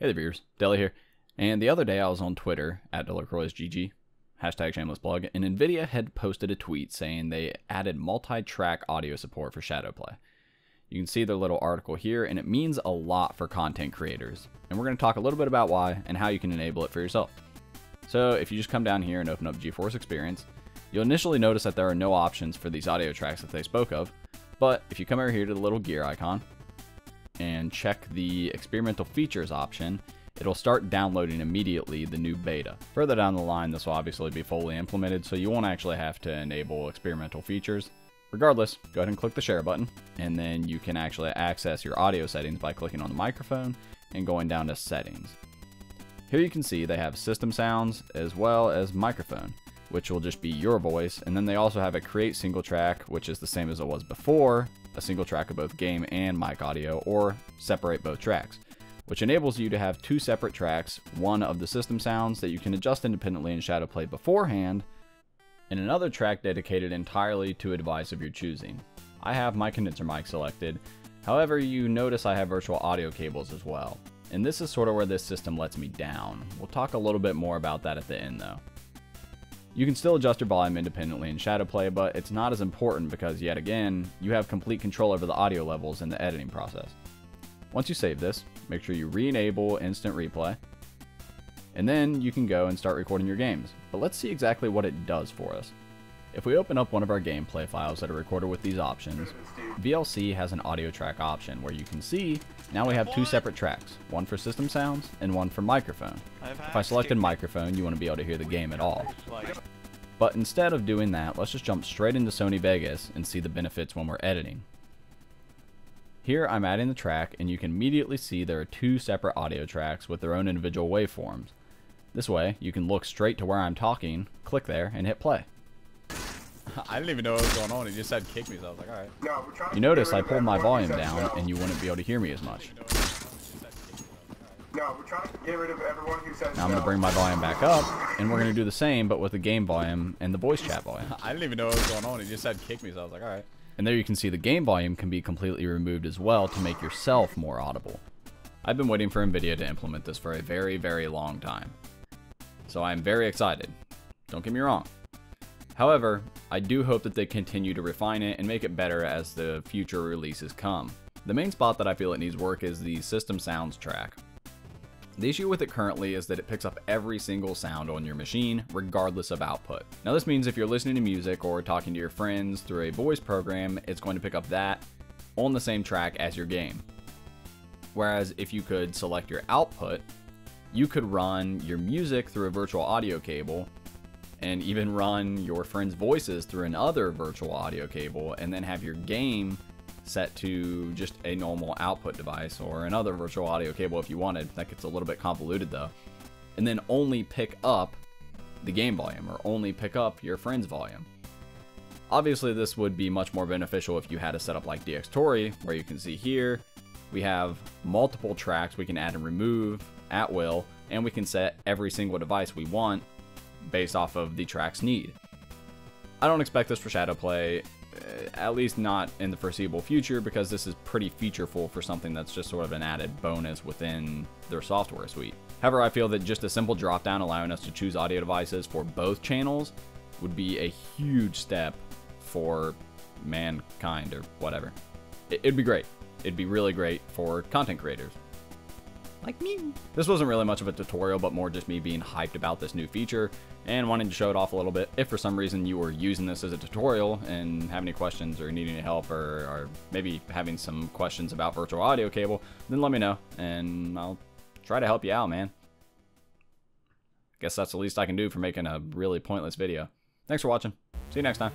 Hey there, viewers. Deli here. And the other day I was on Twitter at DelicroixGG, hashtag shameless plug, and NVIDIA had posted a tweet saying they added multi-track audio support for Shadowplay. You can see their little article here, and it means a lot for content creators. And we're going to talk a little bit about why and how you can enable it for yourself. So if you just come down here and open up GeForce Experience, you'll initially notice that there are no options for these audio tracks that they spoke of, but if you come over here to the little gear icon, check the experimental features option, it'll start downloading immediately the new beta. Further down the line, this will obviously be fully implemented, so you won't actually have to enable experimental features. Regardless, go ahead and click the share button, and then you can actually access your audio settings by clicking on the microphone and going down to settings. Here you can see they have system sounds as well as microphone, which will just be your voice, and then they also have a create single track, which is the same as it was before, a single track of both game and mic audio, or separate both tracks, which enables you to have two separate tracks, one of the system sounds that you can adjust independently in Shadowplay beforehand, and another track dedicated entirely to a device of your choosing. I have my condenser mic selected, however you notice I have virtual audio cables as well. And this is sort of where this system lets me down. We'll talk a little bit more about that at the end though. You can still adjust your volume independently in Shadowplay, but it's not as important because, yet again, you have complete control over the audio levels in the editing process. Once you save this, make sure you re-enable Instant Replay, and then you can go and start recording your games. But let's see exactly what it does for us. If we open up one of our gameplay files that are recorded with these options, VLC has an audio track option where you can see now we have two separate tracks, one for system sounds and one for microphone. If I selected microphone, you want to be able to hear the game at all. But instead of doing that, let's just jump straight into Sony Vegas and see the benefits when we're editing. Here I'm adding the track and you can immediately see there are two separate audio tracks with their own individual waveforms. This way, you can look straight to where I'm talking, click there, and hit play. I didn't even know what was going on. He just said kick me, so I was like, alright. No, you notice I pulled my volume down, no. and you wouldn't be able to hear me as much. No, we're trying to get rid of everyone who says Now I'm going to bring my volume back up, and we're going to do the same, but with the game volume and the voice chat volume. I didn't even know what was going on. He just said kick me, so I was like, alright. And there you can see the game volume can be completely removed as well to make yourself more audible. I've been waiting for NVIDIA to implement this for a very, very long time. So I'm very excited. Don't get me wrong. However, I do hope that they continue to refine it and make it better as the future releases come. The main spot that I feel it needs work is the system sounds track. The issue with it currently is that it picks up every single sound on your machine, regardless of output. Now this means if you're listening to music or talking to your friends through a voice program, it's going to pick up that on the same track as your game. Whereas if you could select your output, you could run your music through a virtual audio cable and even run your friends' voices through another virtual audio cable and then have your game set to just a normal output device or another virtual audio cable if you wanted. That gets a little bit convoluted though. And then only pick up the game volume or only pick up your friend's volume. Obviously, this would be much more beneficial if you had a setup like Dxtory, where you can see here, we have multiple tracks we can add and remove at will, and we can set every single device we want based off of the track's need. I don't expect this for Shadowplay, uh, at least not in the foreseeable future, because this is pretty featureful for something that's just sort of an added bonus within their software suite. However, I feel that just a simple drop-down allowing us to choose audio devices for both channels would be a huge step for mankind or whatever. It'd be great. It'd be really great for content creators like me. This wasn't really much of a tutorial, but more just me being hyped about this new feature and wanting to show it off a little bit. If for some reason you were using this as a tutorial and have any questions or need any help or, or maybe having some questions about virtual audio cable, then let me know and I'll try to help you out, man. I guess that's the least I can do for making a really pointless video. Thanks for watching. See you next time.